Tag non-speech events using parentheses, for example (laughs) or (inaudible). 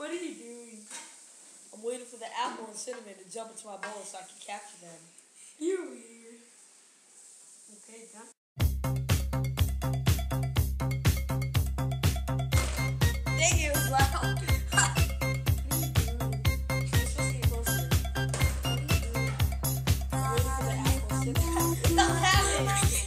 What are you doing? I'm waiting for the apple and cinnamon to jump into my bowl so I can capture them. You weird. Okay, done. Thank. You're (laughs) (laughs) Stop having it.